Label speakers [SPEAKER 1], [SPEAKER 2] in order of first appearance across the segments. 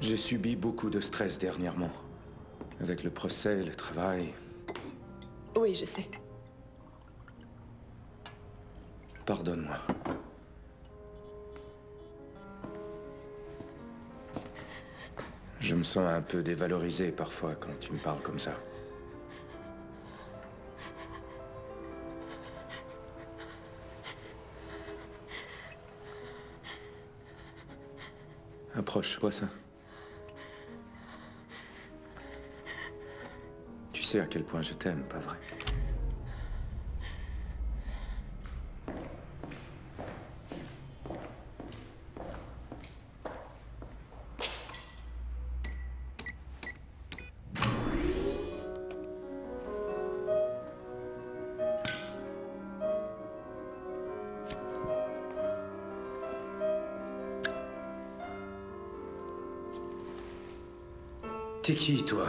[SPEAKER 1] J'ai subi beaucoup de stress dernièrement. Avec le procès, le travail.
[SPEAKER 2] Oui, je sais.
[SPEAKER 1] Pardonne-moi. Je me sens un peu dévalorisé parfois quand tu me parles comme ça. Approche, vois ça. Sais à quel point je t'aime, pas vrai. T'es qui, toi?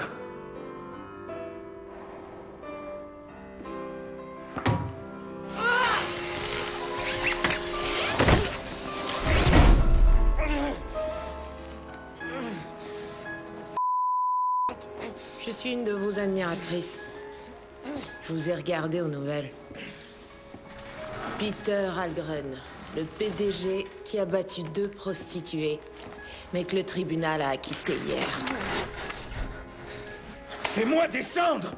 [SPEAKER 3] Je suis une de vos admiratrices. Je vous ai regardé aux nouvelles. Peter Algren, le PDG qui a battu deux prostituées, mais que le tribunal a acquitté hier.
[SPEAKER 1] Fais-moi descendre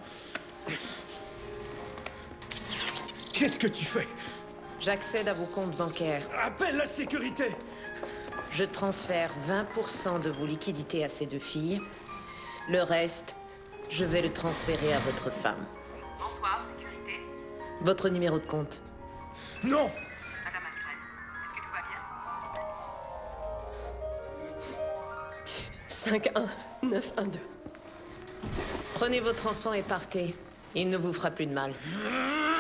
[SPEAKER 1] Qu'est-ce que tu fais?
[SPEAKER 3] J'accède à vos comptes bancaires.
[SPEAKER 1] Appelle la sécurité
[SPEAKER 3] Je transfère 20% de vos liquidités à ces deux filles. Le reste, je vais le transférer à votre femme.
[SPEAKER 4] Bonsoir, sécurité.
[SPEAKER 3] Votre numéro de compte.
[SPEAKER 1] Non
[SPEAKER 4] Madame Algren, est-ce que tout va bien?
[SPEAKER 2] 5 1 9 1 2.
[SPEAKER 3] Prenez votre enfant et partez. Il ne vous fera plus de mal.
[SPEAKER 1] Ah